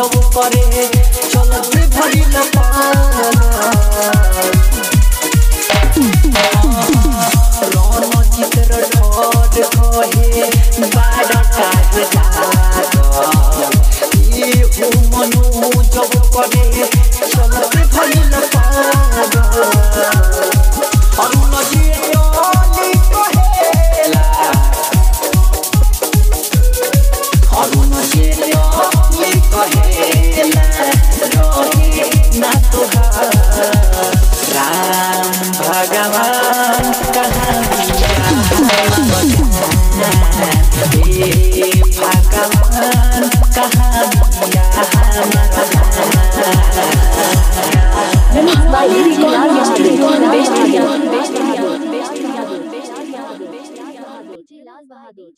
সব পরে চলতে ভরিল রণচিত্র ডট কহে বারোটা মনু জব করে চলতে ভরিল পাদ অন্য बहादुर